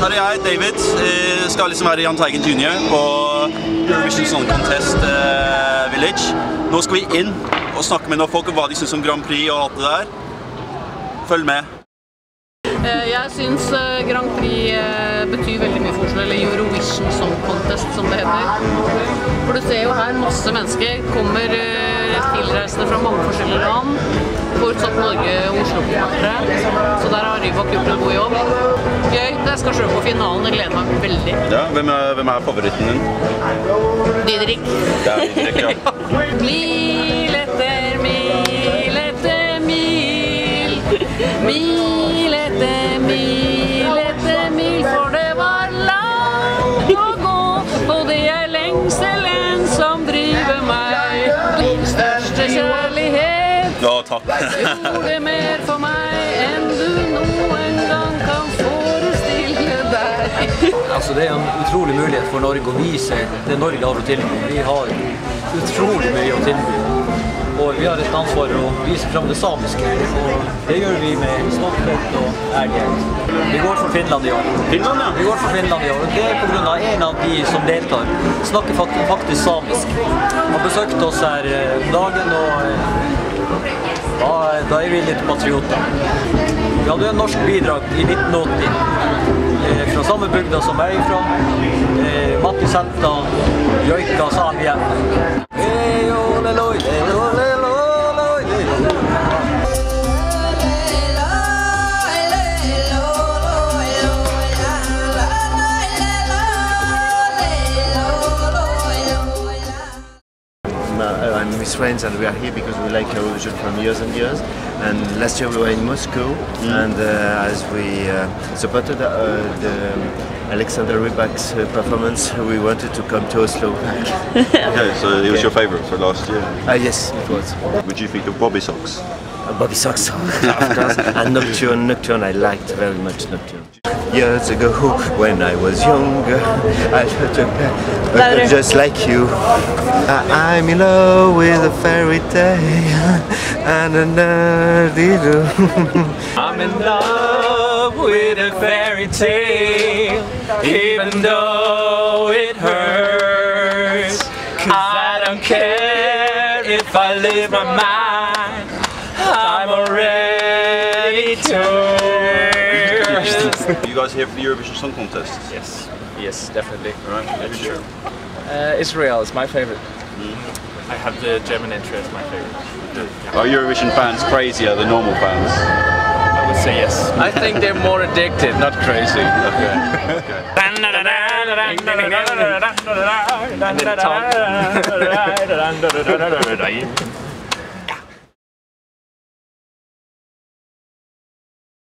Her er jeg, David. Jeg skal liksom være Jahn Teigen jr. på Eurovision Song Contest eh, Village. Nå skal vi inn og snakke med noen folk om hva de syns om Grand Prix og alt det der. Følg med. Eh, Jeg syns eh, Grand Prix eh, betyr veldig mye for Oslo, eller Eurovision Song Contest som det heter. For du ser jo her masse mennesker kommer eh, tilreisende fra mange forskjellige land. Forutsatt Norge og Oslo på kartet. Så der har Rybak gjort en god jobb. Gøy. Jeg skal se på finalen. Jeg gleder meg veldig. Ja, hvem er, hvem er favoritten din? Didrik. Det er Didrik, ja. Mil etter mil etter mil. Mil takk. gjorde mer for meg enn du noen gang kan forestille deg. Altså, det er en utrolig mulighet for Norge å vise det Norge har å tilby. Vi har utrolig mye å tilby. Og vi har et ansvar å vise fram det samiske. Og det gjør vi med stolthet og ærlighet. Vi går for Finland i år. Finland, ja. Vi går for Finland i år. og Det er pga. en av de som deltar, snakker faktisk samisk. Han besøkte oss her eh, om dagen, og eh, da, da er vi litt patrioter. Vi hadde jo en norsk bidrag i 1980 eh, fra samme bygda som jeg er fra. Eh, Matti Senta, joika samia. Hey, ole, loi, le, ole, lo, loi, le, lo. Uh, I'm with friends and we are here because we like Eurovision from years and years. And last year we were in Moscow and uh, as we uh, supported uh, the Alexander Rybak's uh, performance, we wanted to come to Oslo. Okay, so it was your favorite for last year. Ah yes, it was. Would you think of Bobby Socks? Uh, Bobby Socks, of course. and Nocturne, Nocturne, I liked very much Nocturne. Years ago, when I was younger, I thought uh, just like you. I- I'm in love with a fairy tale, and a nerdy I'm in love with a fairy tale, even though it hurts. I don't care if I live my mind. Already. You guys here for the Eurovision Song Contest? Yes, yes, definitely. Right, yeah, sure. Uh, Israel is my favorite. I have the German intro as my favorite. Are Eurovision fans crazier than normal fans? I would say yes. I think they're more addicted, not crazy. Okay.